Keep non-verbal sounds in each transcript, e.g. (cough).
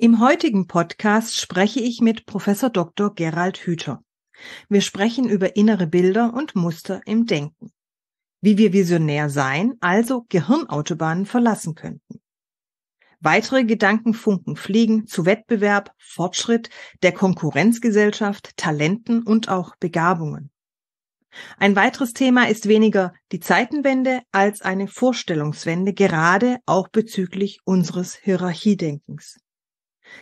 Im heutigen Podcast spreche ich mit Professor Dr. Gerald Hüther. Wir sprechen über innere Bilder und Muster im Denken. Wie wir visionär sein, also Gehirnautobahnen verlassen könnten. Weitere Gedankenfunken fliegen zu Wettbewerb, Fortschritt, der Konkurrenzgesellschaft, Talenten und auch Begabungen. Ein weiteres Thema ist weniger die Zeitenwende als eine Vorstellungswende, gerade auch bezüglich unseres Hierarchiedenkens.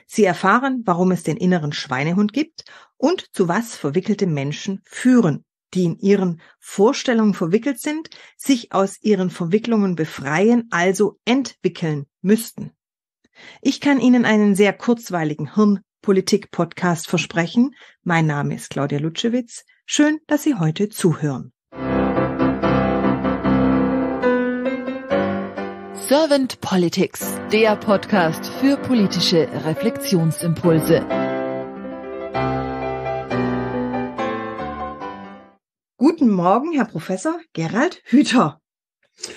Sie erfahren, warum es den inneren Schweinehund gibt und zu was verwickelte Menschen führen, die in ihren Vorstellungen verwickelt sind, sich aus ihren Verwicklungen befreien, also entwickeln müssten. Ich kann Ihnen einen sehr kurzweiligen Hirnpolitik-Podcast versprechen. Mein Name ist Claudia Lutschewitz. Schön, dass Sie heute zuhören. Servant Politics, der Podcast für politische Reflexionsimpulse. Guten Morgen, Herr Professor Gerald Hüther.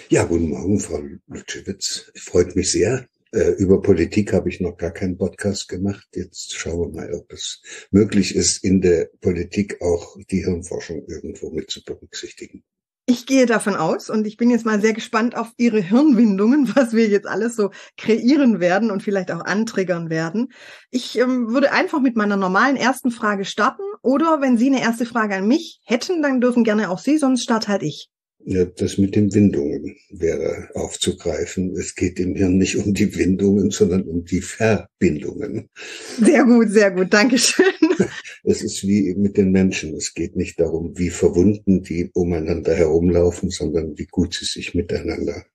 Ja, guten Morgen, Frau Lutschewitz. Freut mich sehr, äh, über Politik habe ich noch gar keinen Podcast gemacht. Jetzt schauen wir mal, ob es möglich ist, in der Politik auch die Hirnforschung irgendwo mit zu berücksichtigen. Ich gehe davon aus und ich bin jetzt mal sehr gespannt auf Ihre Hirnwindungen, (laughs) was wir jetzt alles so kreieren werden und vielleicht auch antriggern werden. Ich ähm, würde einfach mit meiner normalen ersten Frage starten oder wenn Sie eine erste Frage an mich hätten, dann dürfen gerne auch Sie, sonst starte halt ich. Ja, das mit den Windungen wäre aufzugreifen. Es geht im Hirn nicht um die Windungen, sondern um die Verbindungen. Sehr gut, sehr gut. Dankeschön. (laughs) Es ist wie mit den Menschen. Es geht nicht darum, wie verwunden die umeinander herumlaufen, sondern wie gut sie sich miteinander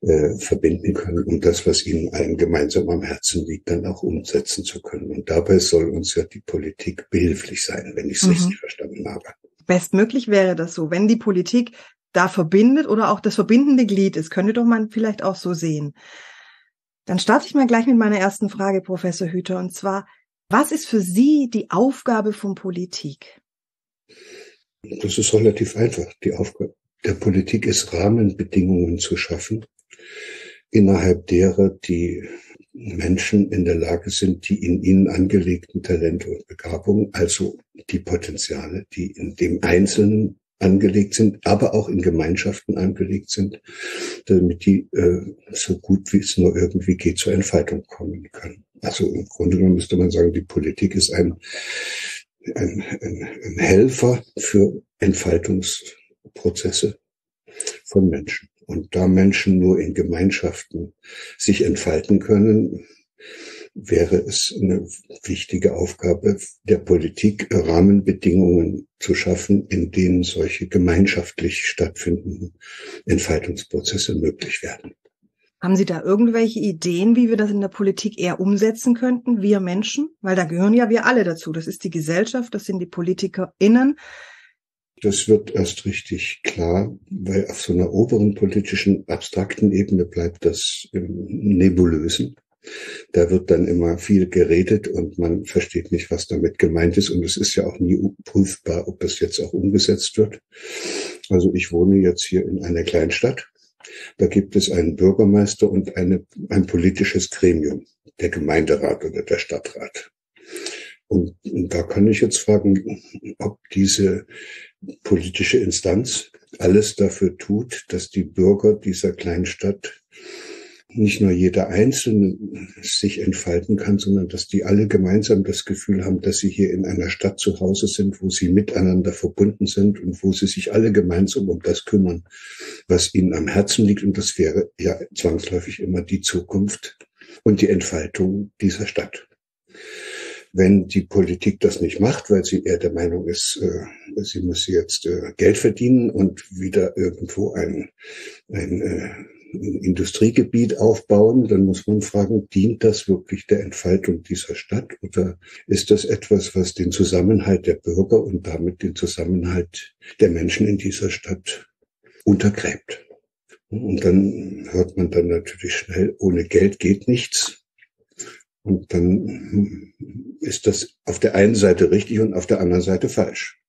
äh, verbinden können, um das, was ihnen allen gemeinsam am Herzen liegt, dann auch umsetzen zu können. Und dabei soll uns ja die Politik behilflich sein, wenn ich es mhm. richtig verstanden habe bestmöglich wäre das so, wenn die Politik da verbindet oder auch das verbindende Glied ist. Könnte doch man vielleicht auch so sehen. Dann starte ich mal gleich mit meiner ersten Frage, Professor Hüter, und zwar, was ist für Sie die Aufgabe von Politik? Das ist relativ einfach. Die Aufgabe der Politik ist, Rahmenbedingungen zu schaffen, innerhalb derer die Menschen in der Lage sind, die in ihnen angelegten Talente und Begabungen, also die Potenziale, die in dem Einzelnen angelegt sind, aber auch in Gemeinschaften angelegt sind, damit die äh, so gut wie es nur irgendwie geht zur Entfaltung kommen können. Also im Grunde genommen müsste man sagen, die Politik ist ein, ein, ein, ein Helfer für Entfaltungsprozesse von Menschen. Und da Menschen nur in Gemeinschaften sich entfalten können, wäre es eine wichtige Aufgabe der Politik, Rahmenbedingungen zu schaffen, in denen solche gemeinschaftlich stattfindenden Entfaltungsprozesse möglich werden. Haben Sie da irgendwelche Ideen, wie wir das in der Politik eher umsetzen könnten, wir Menschen? Weil da gehören ja wir alle dazu. Das ist die Gesellschaft, das sind die PolitikerInnen. Das wird erst richtig klar, weil auf so einer oberen politischen, abstrakten Ebene bleibt das Nebulösen. Da wird dann immer viel geredet und man versteht nicht, was damit gemeint ist. Und es ist ja auch nie prüfbar, ob das jetzt auch umgesetzt wird. Also ich wohne jetzt hier in einer Kleinstadt. Da gibt es einen Bürgermeister und eine, ein politisches Gremium, der Gemeinderat oder der Stadtrat. Und, und da kann ich jetzt fragen, ob diese politische Instanz alles dafür tut, dass die Bürger dieser Kleinstadt nicht nur jeder Einzelne sich entfalten kann, sondern dass die alle gemeinsam das Gefühl haben, dass sie hier in einer Stadt zu Hause sind, wo sie miteinander verbunden sind und wo sie sich alle gemeinsam um das kümmern, was ihnen am Herzen liegt. Und das wäre ja zwangsläufig immer die Zukunft und die Entfaltung dieser Stadt. Wenn die Politik das nicht macht, weil sie eher der Meinung ist, äh, sie müsse jetzt äh, Geld verdienen und wieder irgendwo ein, ein äh, Industriegebiet aufbauen, dann muss man fragen, dient das wirklich der Entfaltung dieser Stadt oder ist das etwas, was den Zusammenhalt der Bürger und damit den Zusammenhalt der Menschen in dieser Stadt untergräbt? Und dann hört man dann natürlich schnell, ohne Geld geht nichts. Und dann ist das auf der einen Seite richtig und auf der anderen Seite falsch.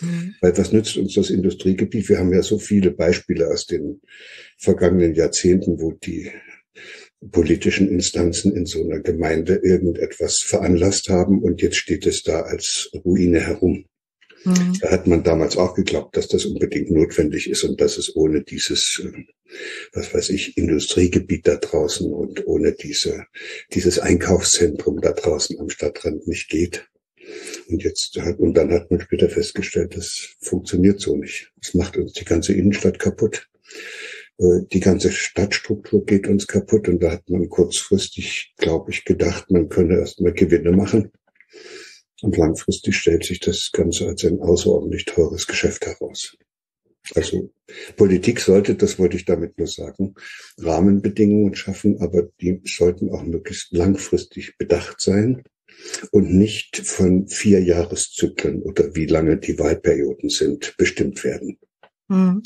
Mhm. Weil was nützt uns das Industriegebiet? Wir haben ja so viele Beispiele aus den vergangenen Jahrzehnten, wo die politischen Instanzen in so einer Gemeinde irgendetwas veranlasst haben und jetzt steht es da als Ruine herum. Mhm. Da hat man damals auch geglaubt, dass das unbedingt notwendig ist und dass es ohne dieses, äh, was weiß ich, Industriegebiet da draußen und ohne diese, dieses Einkaufszentrum da draußen am Stadtrand nicht geht. Und jetzt hat, und dann hat man später festgestellt, das funktioniert so nicht. Das macht uns die ganze Innenstadt kaputt. Äh, die ganze Stadtstruktur geht uns kaputt und da hat man kurzfristig, glaube ich, gedacht, man könne erstmal Gewinne machen. Und langfristig stellt sich das Ganze als ein außerordentlich teures Geschäft heraus. Also Politik sollte, das wollte ich damit nur sagen, Rahmenbedingungen schaffen, aber die sollten auch möglichst langfristig bedacht sein und nicht von vier Jahreszyklen oder wie lange die Wahlperioden sind bestimmt werden. Hm.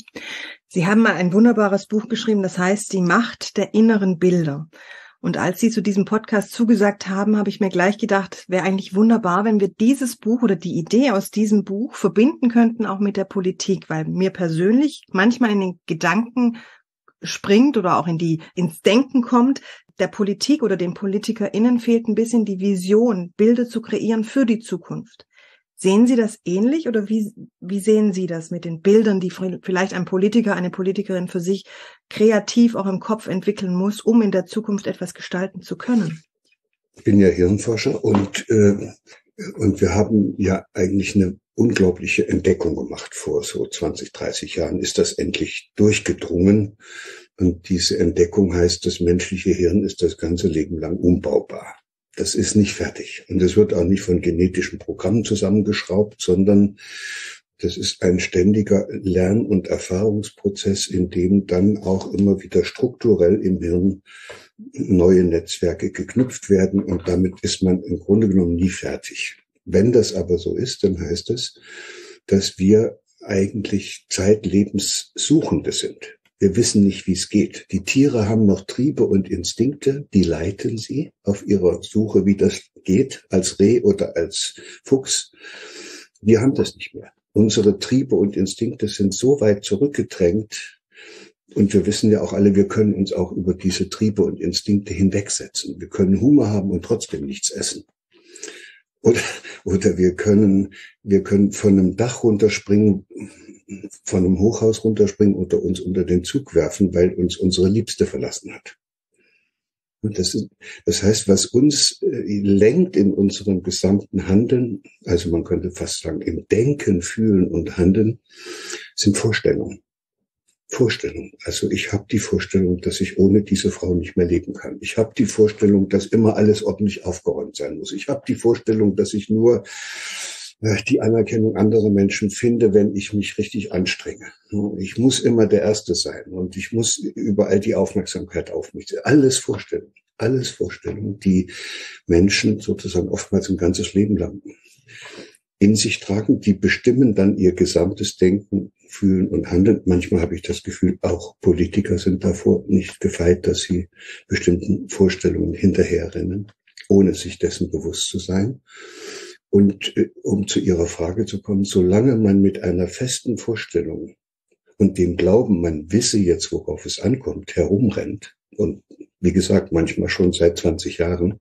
Sie haben mal ein wunderbares Buch geschrieben, das heißt Die Macht der inneren Bilder. Und als Sie zu diesem Podcast zugesagt haben, habe ich mir gleich gedacht, wäre eigentlich wunderbar, wenn wir dieses Buch oder die Idee aus diesem Buch verbinden könnten auch mit der Politik, weil mir persönlich manchmal in den Gedanken springt oder auch in die, ins Denken kommt, der Politik oder den PolitikerInnen fehlt ein bisschen die Vision, Bilder zu kreieren für die Zukunft. Sehen Sie das ähnlich oder wie, wie sehen Sie das mit den Bildern, die vielleicht ein Politiker, eine Politikerin für sich kreativ auch im Kopf entwickeln muss, um in der Zukunft etwas gestalten zu können? Ich bin ja Hirnforscher und, äh, und wir haben ja eigentlich eine unglaubliche Entdeckung gemacht vor so 20, 30 Jahren. Ist das endlich durchgedrungen? Und diese Entdeckung heißt, das menschliche Hirn ist das ganze Leben lang umbaubar das ist nicht fertig. Und es wird auch nicht von genetischen Programmen zusammengeschraubt, sondern das ist ein ständiger Lern- und Erfahrungsprozess, in dem dann auch immer wieder strukturell im Hirn neue Netzwerke geknüpft werden und damit ist man im Grunde genommen nie fertig. Wenn das aber so ist, dann heißt es, dass wir eigentlich zeitlebens Suchende sind. Wir wissen nicht, wie es geht. Die Tiere haben noch Triebe und Instinkte, die leiten sie auf ihrer Suche, wie das geht, als Reh oder als Fuchs. Wir haben das nicht mehr. Unsere Triebe und Instinkte sind so weit zurückgedrängt, und wir wissen ja auch alle, wir können uns auch über diese Triebe und Instinkte hinwegsetzen. Wir können Hunger haben und trotzdem nichts essen. Oder, oder wir können, wir können von einem Dach runterspringen, von einem Hochhaus runterspringen oder uns unter den Zug werfen, weil uns unsere Liebste verlassen hat. Und das, ist, das heißt, was uns äh, lenkt in unserem gesamten Handeln, also man könnte fast sagen im Denken, Fühlen und Handeln, sind Vorstellungen. Vorstellung. Also ich habe die Vorstellung, dass ich ohne diese Frau nicht mehr leben kann. Ich habe die Vorstellung, dass immer alles ordentlich aufgeräumt sein muss. Ich habe die Vorstellung, dass ich nur die Anerkennung anderer Menschen finde, wenn ich mich richtig anstrenge. Ich muss immer der Erste sein und ich muss überall die Aufmerksamkeit auf mich. Alles Vorstellungen, alles Vorstellungen, die Menschen sozusagen oftmals ein ganzes Leben lang in sich tragen, die bestimmen dann ihr gesamtes Denken, Fühlen und Handeln. Manchmal habe ich das Gefühl, auch Politiker sind davor nicht gefeit, dass sie bestimmten Vorstellungen hinterherrennen, ohne sich dessen bewusst zu sein. Und äh, um zu Ihrer Frage zu kommen, solange man mit einer festen Vorstellung und dem Glauben, man wisse jetzt, worauf es ankommt, herumrennt, und wie gesagt, manchmal schon seit 20 Jahren,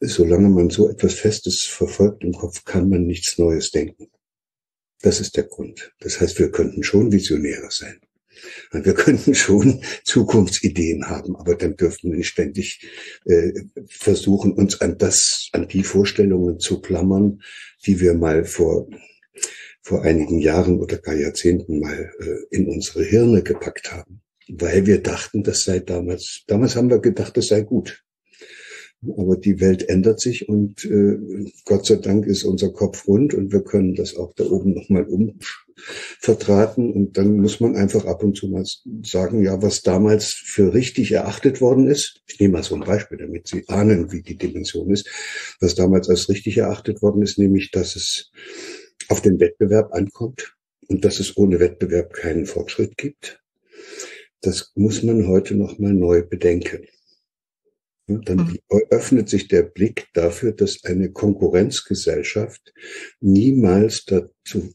solange man so etwas Festes verfolgt im Kopf, kann man nichts Neues denken. Das ist der Grund. Das heißt, wir könnten schon Visionäre sein. Wir könnten schon Zukunftsideen haben, aber dann dürften wir nicht ständig äh, versuchen, uns an das, an die Vorstellungen zu klammern, die wir mal vor vor einigen Jahren oder gar Jahrzehnten mal äh, in unsere Hirne gepackt haben, weil wir dachten, das sei damals, damals haben wir gedacht, das sei gut. Aber die Welt ändert sich und äh, Gott sei Dank ist unser Kopf rund und wir können das auch da oben nochmal umvertraten. Und dann muss man einfach ab und zu mal sagen, ja, was damals für richtig erachtet worden ist. Ich nehme mal so ein Beispiel, damit Sie ahnen, wie die Dimension ist. Was damals als richtig erachtet worden ist, nämlich, dass es auf den Wettbewerb ankommt und dass es ohne Wettbewerb keinen Fortschritt gibt. Das muss man heute nochmal neu bedenken. Dann mhm. öffnet sich der Blick dafür, dass eine Konkurrenzgesellschaft niemals dazu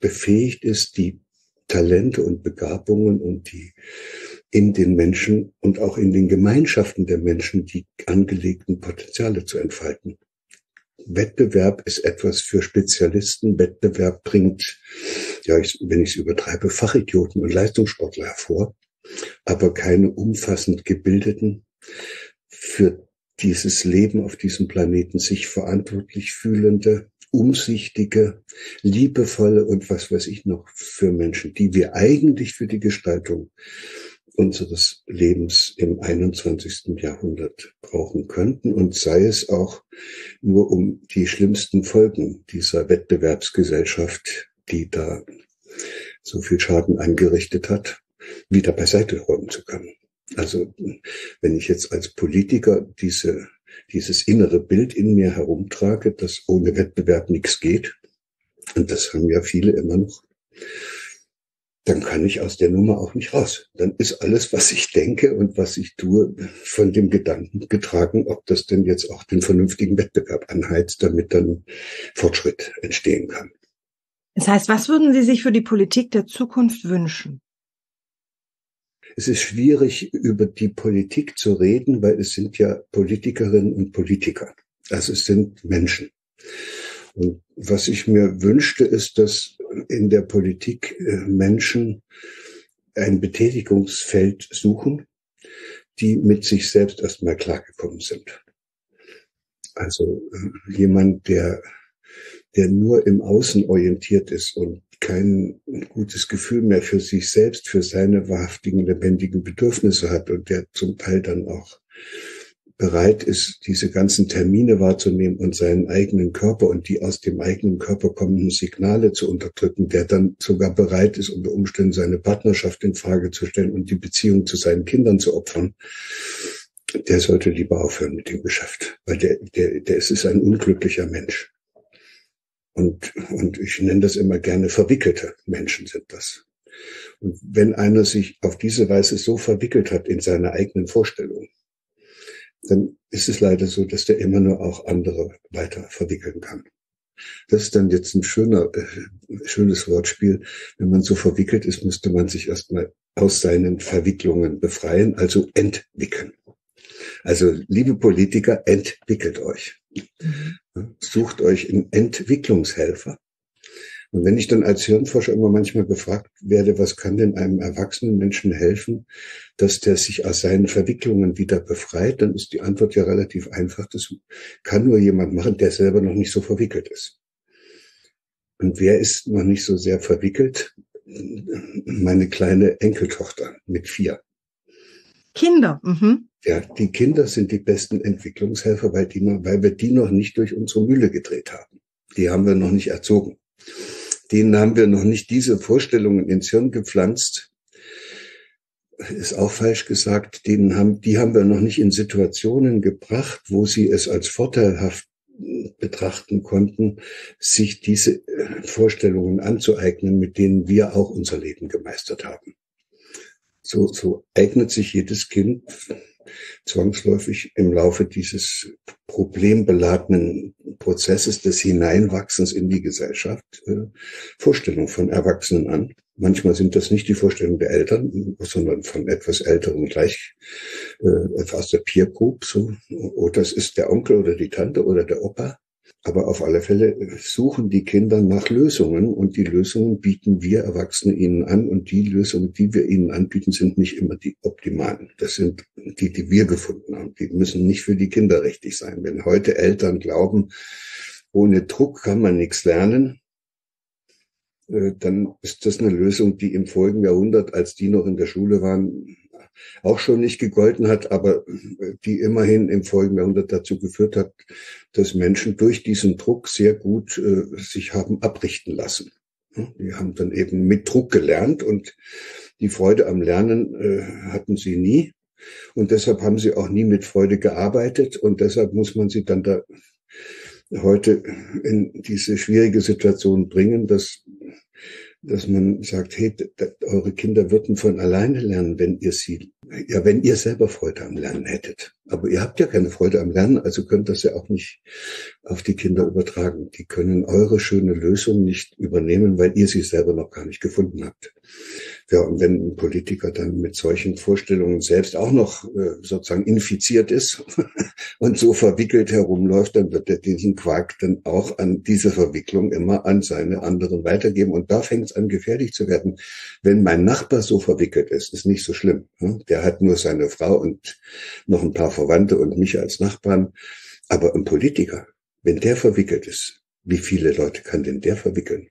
befähigt ist, die Talente und Begabungen und die in den Menschen und auch in den Gemeinschaften der Menschen die angelegten Potenziale zu entfalten. Wettbewerb ist etwas für Spezialisten. Wettbewerb bringt, ja, ich, wenn ich es übertreibe, Fachidioten und Leistungssportler hervor, aber keine umfassend gebildeten, für dieses Leben auf diesem Planeten sich verantwortlich fühlende, umsichtige, liebevolle und was weiß ich noch für Menschen, die wir eigentlich für die Gestaltung unseres Lebens im 21. Jahrhundert brauchen könnten und sei es auch nur um die schlimmsten Folgen dieser Wettbewerbsgesellschaft, die da so viel Schaden angerichtet hat, wieder beiseite räumen zu können. Also wenn ich jetzt als Politiker diese, dieses innere Bild in mir herumtrage, dass ohne Wettbewerb nichts geht, und das haben ja viele immer noch, dann kann ich aus der Nummer auch nicht raus. Dann ist alles, was ich denke und was ich tue, von dem Gedanken getragen, ob das denn jetzt auch den vernünftigen Wettbewerb anheizt, damit dann Fortschritt entstehen kann. Das heißt, was würden Sie sich für die Politik der Zukunft wünschen? Es ist schwierig, über die Politik zu reden, weil es sind ja Politikerinnen und Politiker. Also es sind Menschen. Und was ich mir wünschte, ist, dass in der Politik äh, Menschen ein Betätigungsfeld suchen, die mit sich selbst erstmal klargekommen sind. Also äh, jemand, der, der nur im Außen orientiert ist und kein gutes Gefühl mehr für sich selbst, für seine wahrhaftigen, lebendigen Bedürfnisse hat und der zum Teil dann auch bereit ist, diese ganzen Termine wahrzunehmen und seinen eigenen Körper und die aus dem eigenen Körper kommenden Signale zu unterdrücken, der dann sogar bereit ist, unter Umständen seine Partnerschaft in Frage zu stellen und die Beziehung zu seinen Kindern zu opfern, der sollte lieber aufhören mit dem Geschäft, weil der, der, der ist ein unglücklicher Mensch. Und, und ich nenne das immer gerne verwickelte Menschen sind das. Und wenn einer sich auf diese Weise so verwickelt hat in seiner eigenen Vorstellung, dann ist es leider so, dass der immer nur auch andere weiter verwickeln kann. Das ist dann jetzt ein schöner, äh, schönes Wortspiel. Wenn man so verwickelt ist, müsste man sich erstmal aus seinen Verwicklungen befreien, also entwickeln. Also, liebe Politiker, entwickelt euch. Sucht euch einen Entwicklungshelfer. Und wenn ich dann als Hirnforscher immer manchmal gefragt werde, was kann denn einem erwachsenen Menschen helfen, dass der sich aus seinen Verwicklungen wieder befreit, dann ist die Antwort ja relativ einfach. Das kann nur jemand machen, der selber noch nicht so verwickelt ist. Und wer ist noch nicht so sehr verwickelt? Meine kleine Enkeltochter mit vier. Kinder. Mhm. Ja, die Kinder sind die besten Entwicklungshelfer, weil, die, weil wir die noch nicht durch unsere Mühle gedreht haben. Die haben wir noch nicht erzogen. Denen haben wir noch nicht diese Vorstellungen ins Hirn gepflanzt. Ist auch falsch gesagt. Denen haben, die haben wir noch nicht in Situationen gebracht, wo sie es als vorteilhaft betrachten konnten, sich diese Vorstellungen anzueignen, mit denen wir auch unser Leben gemeistert haben so, so eignet sich jedes Kind zwangsläufig im Laufe dieses problembeladenen Prozesses des Hineinwachsens in die Gesellschaft äh, Vorstellungen von Erwachsenen an. Manchmal sind das nicht die Vorstellungen der Eltern, sondern von etwas Älteren gleich äh, aus der Peer Group. So. Oder es ist der Onkel oder die Tante oder der Opa. Aber auf alle Fälle suchen die Kinder nach Lösungen und die Lösungen bieten wir Erwachsene ihnen an und die Lösungen, die wir ihnen anbieten, sind nicht immer die optimalen. Das sind die, die wir gefunden haben. Die müssen nicht für die Kinder richtig sein. Wenn heute Eltern glauben, ohne Druck kann man nichts lernen, äh, dann ist das eine Lösung, die im vorigen Jahrhundert, als die noch in der Schule waren, auch schon nicht gegolten hat, aber die immerhin im folgenden Jahrhundert dazu geführt hat, dass Menschen durch diesen Druck sehr gut äh, sich haben abrichten lassen. Die haben dann eben mit Druck gelernt und die Freude am Lernen äh, hatten sie nie. Und deshalb haben sie auch nie mit Freude gearbeitet und deshalb muss man sie dann da heute in diese schwierige Situation bringen, dass dass man sagt, hey, eure Kinder würden von alleine lernen, wenn ihr sie, ja, wenn ihr selber Freude am Lernen hättet. Aber ihr habt ja keine Freude am Lernen, also könnt das ja auch nicht auf die Kinder übertragen. Die können eure schöne Lösung nicht übernehmen, weil ihr sie selber noch gar nicht gefunden habt. Ja, und wenn ein Politiker dann mit solchen Vorstellungen selbst auch noch äh, sozusagen infiziert ist (laughs) und so verwickelt herumläuft, dann wird er diesen Quark dann auch an diese Verwicklung immer an seine anderen weitergeben. Und da fängt es an, gefährlich zu werden. Wenn mein Nachbar so verwickelt ist, ist nicht so schlimm. Ne? Der hat nur seine Frau und noch ein paar Verwandte und mich als Nachbarn. Aber ein Politiker, wenn der verwickelt ist, wie viele Leute kann denn der verwickeln?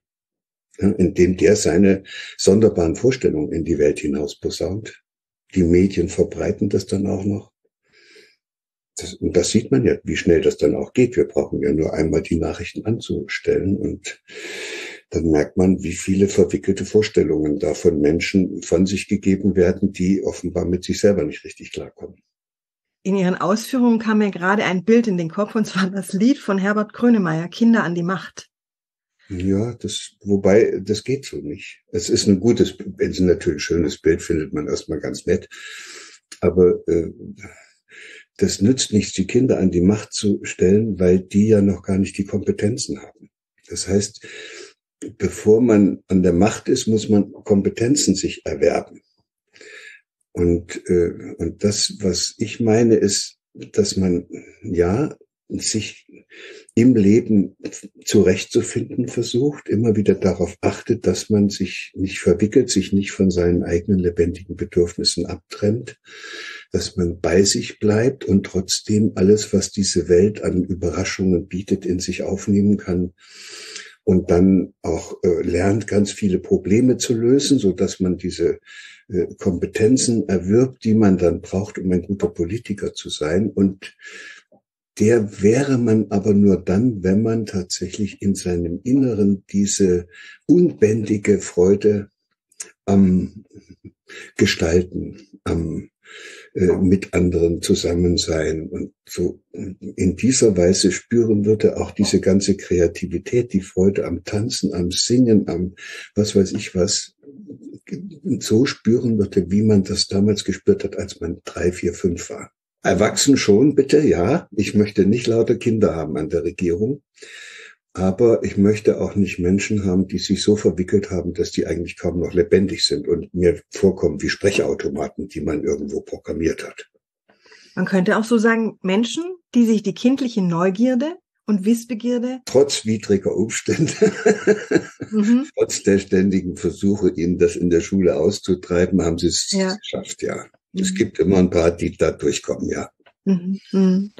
Indem der seine sonderbaren Vorstellungen in die Welt hinaus posaunt. Die Medien verbreiten das dann auch noch. Das, und das sieht man ja, wie schnell das dann auch geht. Wir brauchen ja nur einmal die Nachrichten anzustellen und dann merkt man, wie viele verwickelte Vorstellungen da von Menschen von sich gegeben werden, die offenbar mit sich selber nicht richtig klarkommen. In Ihren Ausführungen kam mir gerade ein Bild in den Kopf, und zwar das Lied von Herbert Grönemeyer, Kinder an die Macht. Ja, das, wobei, das geht so nicht. Es ist ein gutes, wenn es natürlich ein schönes Bild findet man erstmal ganz nett. Aber äh, das nützt nichts, die Kinder an die Macht zu stellen, weil die ja noch gar nicht die Kompetenzen haben. Das heißt, bevor man an der Macht ist, muss man Kompetenzen sich erwerben. Und, äh, und das, was ich meine, ist, dass man ja sich im Leben zurechtzufinden versucht, immer wieder darauf achtet, dass man sich nicht verwickelt, sich nicht von seinen eigenen lebendigen Bedürfnissen abtrennt, dass man bei sich bleibt und trotzdem alles, was diese Welt an Überraschungen bietet, in sich aufnehmen kann und dann auch äh, lernt, ganz viele Probleme zu lösen, so dass man diese äh, Kompetenzen erwirbt, die man dann braucht, um ein guter Politiker zu sein und der wäre man aber nur dann, wenn man tatsächlich in seinem Inneren diese unbändige Freude am Gestalten, am äh, mit anderen zusammen sein und so in dieser Weise spüren würde, auch diese ganze Kreativität, die Freude am Tanzen, am Singen, am was weiß ich was, so spüren würde, wie man das damals gespürt hat, als man drei, vier, fünf war. Erwachsen schon, bitte, ja. Ich möchte nicht lauter Kinder haben an der Regierung. Aber ich möchte auch nicht Menschen haben, die sich so verwickelt haben, dass die eigentlich kaum noch lebendig sind und mir vorkommen wie Sprechautomaten, die man irgendwo programmiert hat. Man könnte auch so sagen, Menschen, die sich die kindliche Neugierde und Wissbegierde trotz widriger Umstände, (laughs) mhm. trotz der ständigen Versuche, ihnen das in der Schule auszutreiben, haben sie es ja. geschafft, ja. Es gibt immer ein paar, die da durchkommen, ja. Mhm. mhm.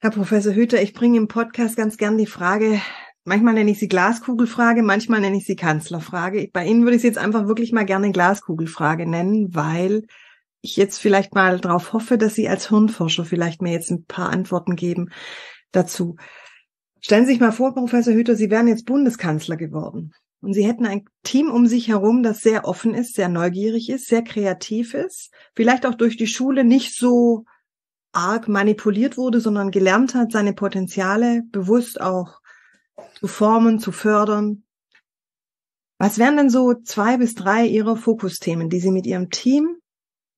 Herr Professor Hüter, ich bringe im Podcast ganz gern die Frage, manchmal nenne ich sie Glaskugelfrage, manchmal nenne ich sie Kanzlerfrage. Bei Ihnen würde ich sie jetzt einfach wirklich mal gerne Glaskugelfrage nennen, weil ich jetzt vielleicht mal darauf hoffe, dass Sie als Hirnforscher vielleicht mir jetzt ein paar Antworten geben dazu. Stellen Sie sich mal vor, Professor Hüter, Sie wären jetzt Bundeskanzler geworden. Und sie hätten ein Team um sich herum, das sehr offen ist, sehr neugierig ist, sehr kreativ ist, vielleicht auch durch die Schule nicht so arg manipuliert wurde, sondern gelernt hat, seine Potenziale bewusst auch zu formen, zu fördern. Was wären denn so zwei bis drei Ihrer Fokusthemen, die Sie mit Ihrem Team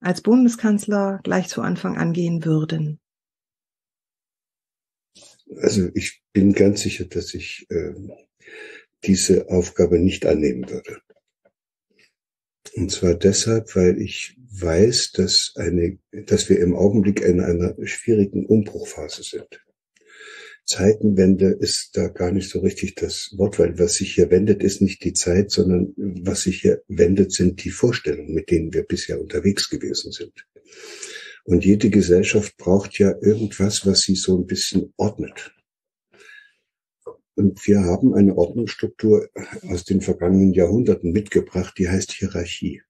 als Bundeskanzler gleich zu Anfang angehen würden? Also ich bin ganz sicher, dass ich äh, diese Aufgabe nicht annehmen würde. Und zwar deshalb, weil ich weiß, dass eine, dass wir im Augenblick in einer schwierigen Umbruchphase sind. Zeitenwende ist da gar nicht so richtig das Wort, weil was sich hier wendet, ist nicht die Zeit, sondern was sich hier wendet, sind die Vorstellungen, mit denen wir bisher unterwegs gewesen sind. Und jede Gesellschaft braucht ja irgendwas, was sie so ein bisschen ordnet. Und wir haben eine Ordnungsstruktur aus den vergangenen Jahrhunderten mitgebracht, die heißt Hierarchie.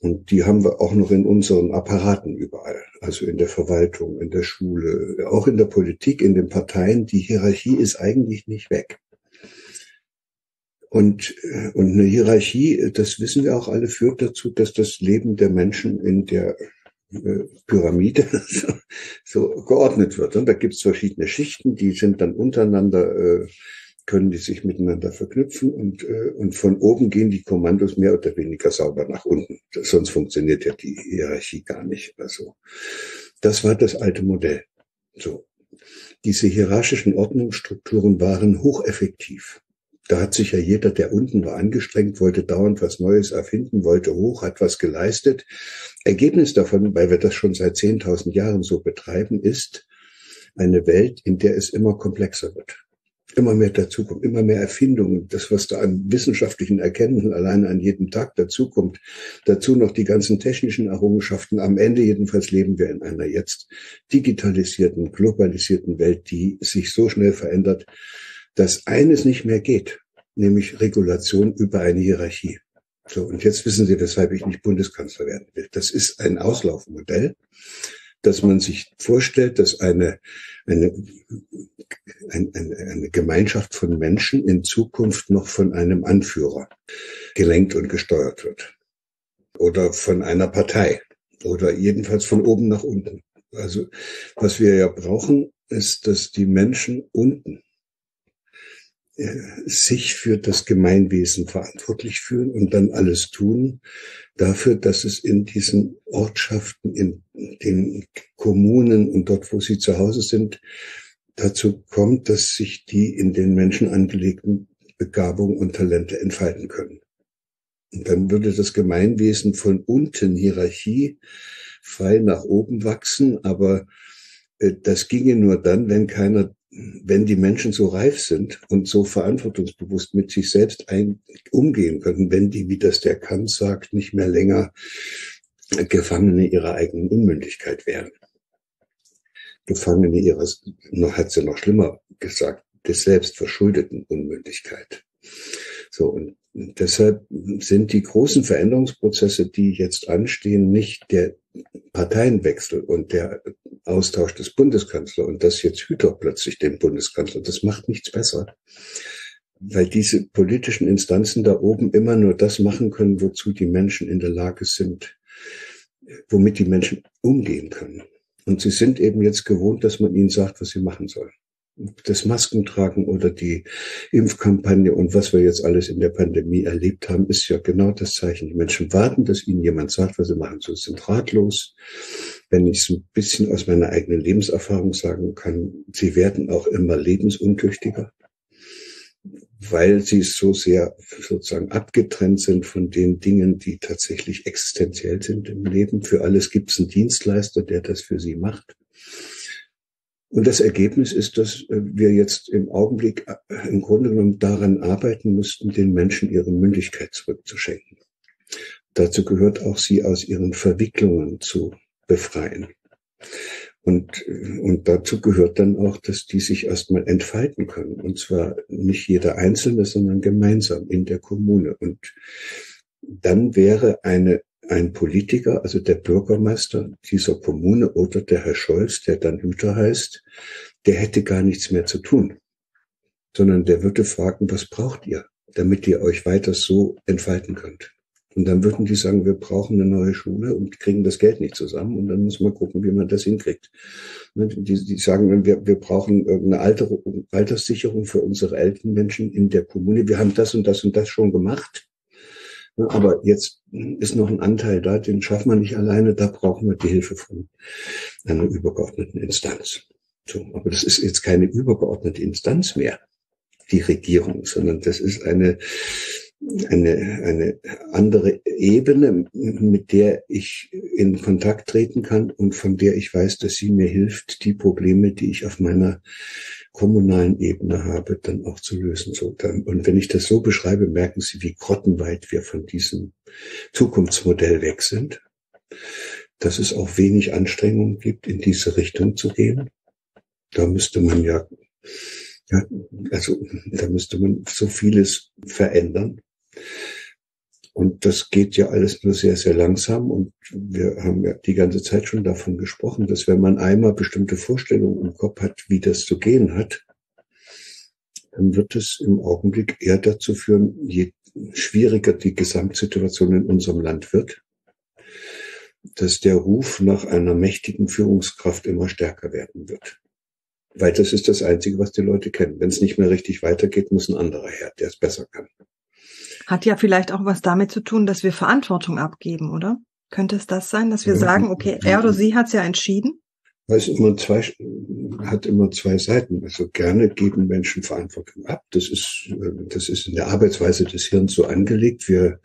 Und die haben wir auch noch in unseren Apparaten überall, also in der Verwaltung, in der Schule, auch in der Politik, in den Parteien. Die Hierarchie ist eigentlich nicht weg. Und, äh, und eine Hierarchie, das wissen wir auch alle, führt dazu, dass das Leben der Menschen in der Pyramide (laughs) so, geordnet wird. Und da gibt es verschiedene Schichten, die sind dann untereinander, äh, können die sich miteinander verknüpfen und, äh, und von oben gehen die Kommandos mehr oder weniger sauber nach unten. Sonst funktioniert ja die Hierarchie gar nicht. Also das war das alte Modell. So. Diese hierarchischen Ordnungsstrukturen waren hocheffektiv. Da hat sich ja jeder, der unten war, angestrengt, wollte dauernd was Neues erfinden, wollte hoch, hat was geleistet. Ergebnis davon, weil wir das schon seit 10.000 Jahren so betreiben, ist eine Welt, in der es immer komplexer wird immer mehr dazukommt, immer mehr Erfindungen, das, was da an wissenschaftlichen Erkenntnissen alleine an jedem Tag dazukommt, dazu noch die ganzen technischen Errungenschaften. Am Ende jedenfalls leben wir in einer jetzt digitalisierten, globalisierten Welt, die sich so schnell verändert, dass eines nicht mehr geht, nämlich Regulation über eine Hierarchie. So, und jetzt wissen Sie, weshalb ich nicht Bundeskanzler werden will. Das ist ein Auslaufmodell dass man sich vorstellt, dass eine, eine, eine, eine Gemeinschaft von Menschen in Zukunft noch von einem Anführer gelenkt und gesteuert wird. Oder von einer Partei. Oder jedenfalls von oben nach unten. Also was wir ja brauchen, ist, dass die Menschen unten sich für das Gemeinwesen verantwortlich fühlen und dann alles tun dafür, dass es in diesen Ortschaften, in den Kommunen und dort, wo sie zu Hause sind, dazu kommt, dass sich die in den Menschen angelegten Begabungen und Talente entfalten können. Und dann würde das Gemeinwesen von unten Hierarchie frei nach oben wachsen, aber äh, das ginge nur dann, wenn keiner wenn die Menschen so reif sind und so verantwortungsbewusst mit sich selbst ein, umgehen können, wenn die, wie das der Kant sagt, nicht mehr länger Gefangene ihrer eigenen Unmündigkeit wären. Gefangene ihres, noch hat sie noch schlimmer gesagt, des selbstverschuldeten Unmündigkeit. So, und deshalb sind die großen Veränderungsprozesse, die jetzt anstehen, nicht der Parteienwechsel und der Austausch des Bundeskanzlers und das jetzt Hüter plötzlich den Bundeskanzler, das macht nichts besser. Weil diese politischen Instanzen da oben immer nur das machen können, wozu die Menschen in der Lage sind, womit die Menschen umgehen können. Und sie sind eben jetzt gewohnt, dass man ihnen sagt, was sie machen sollen das Maskentragen oder die Impfkampagne und was wir jetzt alles in der Pandemie erlebt haben, ist ja genau das Zeichen. Die Menschen warten, dass ihnen jemand sagt, was sie machen sollen, sind ratlos. Wenn ich es ein bisschen aus meiner eigenen Lebenserfahrung sagen kann, sie werden auch immer lebensuntüchtiger, weil sie so sehr sozusagen abgetrennt sind von den Dingen, die tatsächlich existenziell sind im Leben. Für alles gibt es einen Dienstleister, der das für sie macht. Und das Ergebnis ist, dass äh, wir jetzt im Augenblick äh, im Grunde genommen daran arbeiten müssten, den Menschen ihre Mündigkeit zurückzuschenken. Dazu gehört auch, sie aus ihren Verwicklungen zu befreien. Und, äh, und dazu gehört dann auch, dass die sich erstmal entfalten können. Und zwar nicht jeder Einzelne, sondern gemeinsam in der Kommune. Und dann wäre eine ein Politiker, also der Bürgermeister dieser Kommune oder der Herr Scholz, der dann Hüter heißt, der hätte gar nichts mehr zu tun, sondern der würde fragen, was braucht ihr, damit ihr euch weiter so entfalten könnt. Und dann würden die sagen, wir brauchen eine neue Schule und kriegen das Geld nicht zusammen. Und dann muss man gucken, wie man das hinkriegt. Die, die sagen, wir, wir brauchen irgendeine Alter, Alterssicherung für unsere älteren Menschen in der Kommune. Wir haben das und das und das schon gemacht. Aber jetzt ist noch ein Anteil da, den schaffen wir nicht alleine, da brauchen wir die Hilfe von einer übergeordneten Instanz. So, aber das ist jetzt keine übergeordnete Instanz mehr, die Regierung, sondern das ist eine, eine, eine andere Ebene, mit der ich in Kontakt treten kann und von der ich weiß, dass sie mir hilft, die Probleme, die ich auf meiner kommunalen Ebene habe, dann auch zu lösen. So, dann, und wenn ich das so beschreibe, merken Sie, wie grottenweit wir von diesem Zukunftsmodell weg sind, dass es auch wenig Anstrengung gibt, in diese Richtung zu gehen. Da müsste man ja, ja, also da müsste man so vieles verändern. Und das geht ja alles nur sehr, sehr langsam. Und wir haben ja die ganze Zeit schon davon gesprochen, dass wenn man einmal bestimmte Vorstellungen im Kopf hat, wie das zu gehen hat, dann wird es im Augenblick eher dazu führen, je schwieriger die Gesamtsituation in unserem Land wird, dass der Ruf nach einer mächtigen Führungskraft immer stärker werden wird. Weil das ist das Einzige, was die Leute kennen. Wenn es nicht mehr richtig weitergeht, muss ein anderer her, der es besser kann. Hat ja vielleicht auch was damit zu tun, dass wir Verantwortung abgeben, oder? Könnte es das sein, dass wir ja, sagen, okay, er oder sie hat es ja entschieden? Weil es immer zwei, hat immer zwei Seiten. Also gerne geben Menschen Verantwortung ab. Das ist, äh, das ist in der Arbeitsweise des Hirns so angelegt. Wir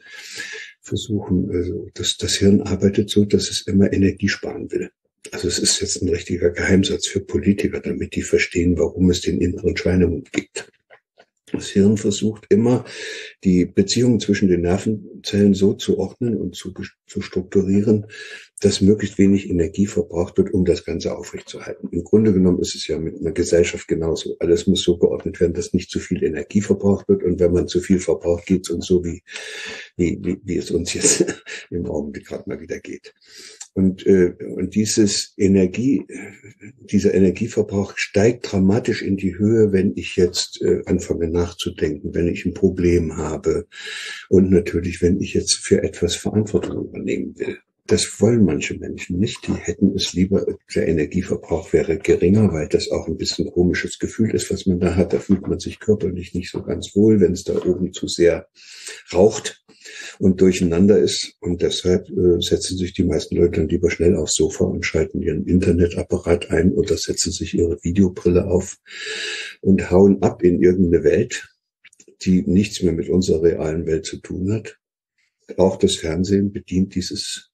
versuchen, also das, das Hirn arbeitet so, dass es immer Energie sparen will. Also es ist jetzt ein richtiger Geheimsatz für Politiker, damit die verstehen, warum es den inneren Schweinehund gibt. Das Hirn versucht immer, die Beziehungen zwischen den Nervenzellen so zu ordnen und zu, zu strukturieren, dass möglichst wenig Energie verbraucht wird, um das Ganze aufrechtzuerhalten. Im Grunde genommen ist es ja mit einer Gesellschaft genauso. Alles muss so geordnet werden, dass nicht zu viel Energie verbraucht wird. Und wenn man zu viel verbraucht, geht es uns so, wie, wie, wie, wie es uns jetzt (laughs) im Augenblick gerade mal wieder geht. Und, äh, und dieses Energie, dieser Energieverbrauch steigt dramatisch in die Höhe, wenn ich jetzt äh, anfange nachzudenken, wenn ich ein Problem habe und natürlich, wenn ich jetzt für etwas Verantwortung übernehmen will. Das wollen manche Menschen nicht. Die hätten es lieber, der Energieverbrauch wäre geringer, weil das auch ein bisschen komisches Gefühl ist, was man da hat. Da fühlt man sich körperlich nicht so ganz wohl, wenn es da oben zu sehr raucht und durcheinander ist. Und deshalb äh, setzen sich die meisten Leute dann lieber schnell aufs Sofa und schalten ihren Internetapparat ein oder setzen sich ihre Videobrille auf und hauen ab in irgendeine Welt, die nichts mehr mit unserer realen Welt zu tun hat. Auch das Fernsehen bedient dieses,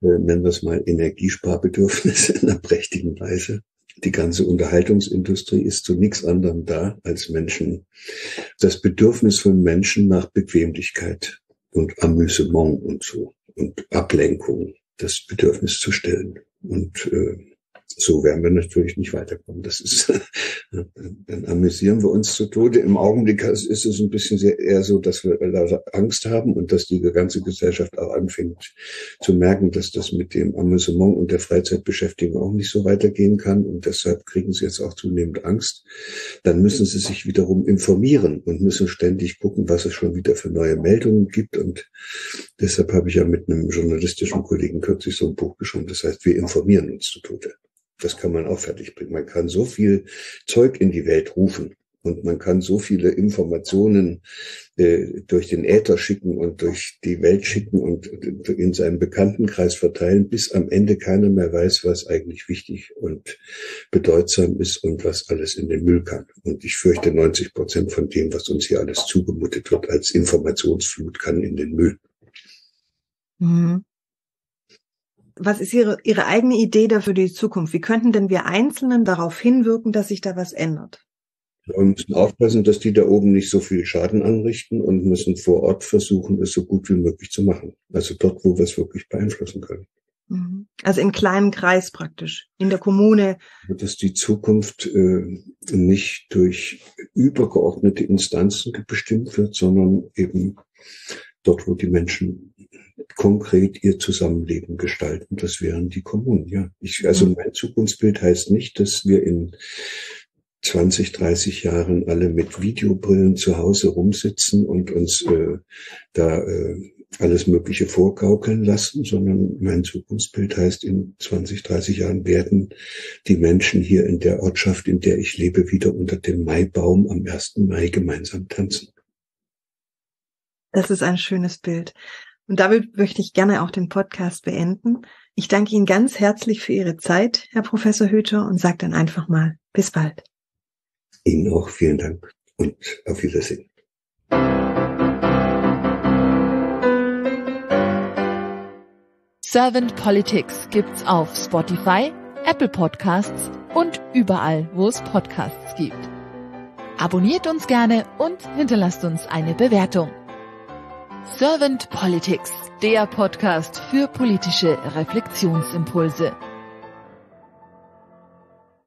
äh, nennen wir es mal, Energiesparbedürfnis (laughs) in einer prächtigen Weise. Die ganze Unterhaltungsindustrie ist zu nichts anderem da als Menschen. Das Bedürfnis von Menschen nach Bequemlichkeit, und Amüsement und so und Ablenkung, das Bedürfnis zu stellen. Und äh, so werden wir natürlich nicht weiterkommen. Das ist, (laughs) dann amüsieren wir uns zu Tode. Im Augenblick ist es ein bisschen sehr eher so, dass wir Angst haben und dass die ganze Gesellschaft auch anfängt zu merken, dass das mit dem Amüsement und der Freizeitbeschäftigung auch nicht so weitergehen kann. Und deshalb kriegen sie jetzt auch zunehmend Angst. Dann müssen sie sich wiederum informieren und müssen ständig gucken, was es schon wieder für neue Meldungen gibt. Und deshalb habe ich ja mit einem journalistischen Kollegen kürzlich so ein Buch geschrieben. Das heißt, wir informieren uns zu Tode. Das kann man auch fertig bringen. Man kann so viel Zeug in die Welt rufen und man kann so viele Informationen äh, durch den Äther schicken und durch die Welt schicken und in seinem Bekanntenkreis verteilen, bis am Ende keiner mehr weiß, was eigentlich wichtig und bedeutsam ist und was alles in den Müll kann. Und ich fürchte, 90 Prozent von dem, was uns hier alles zugemutet wird als Informationsflut, kann in den Müll. Mhm was ist Ihre, Ihre eigene Idee dafür die Zukunft? Wie könnten denn wir Einzelnen darauf hinwirken, dass sich da was ändert? Wir müssen aufpassen, dass die da oben nicht so viel Schaden anrichten und müssen vor Ort versuchen, es so gut wie möglich zu machen. Also dort, wo wir es wirklich beeinflussen können. Mhm. Also im kleinen Kreis praktisch, in der Kommune. Dass die Zukunft äh, nicht durch übergeordnete Instanzen bestimmt wird, sondern eben dort, wo die Menschen konkret ihr Zusammenleben gestalten. Das wären die Kommunen, ja. Ich, also mhm. mein Zukunftsbild heißt nicht, dass wir in 20, 30 Jahren alle mit Videobrillen zu Hause rumsitzen und uns äh, da äh, alles Mögliche vorgaukeln lassen, sondern mein Zukunftsbild heißt, in 20, 30 Jahren werden die Menschen hier in der Ortschaft, in der ich lebe, wieder unter dem Maibaum am 1. Mai gemeinsam tanzen. Das ist ein schönes Bild. Und damit möchte ich gerne auch den Podcast beenden. Ich danke Ihnen ganz herzlich für Ihre Zeit, Herr Professor Hüter, und sage dann einfach mal bis bald. Ihnen auch vielen Dank und auf Wiedersehen. Servant Politics gibt's auf Spotify, Apple Podcasts und überall, wo es Podcasts gibt. Abonniert uns gerne und hinterlasst uns eine Bewertung. Servant Politics, der Podcast für politische Reflexionsimpulse.